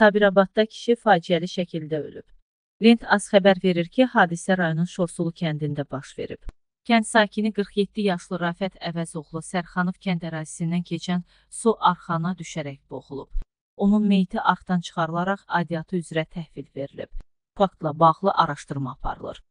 Sabirabadda kişi faciəli şəkildə ölüb. Lent az xəbər verir ki, hadisə rayonun Şorsulu kəndində baş verib. Kənd sakini 47 yaşlı Rafət Əvəzoğlu Sərxanov kənd ərazisindən keçən su arxana düşərək boğulub. Onun meyti arxdan çıxarılaraq aidiyyatı üzrə təhvil verilib. Faktla bağlı araşdırma aparılır.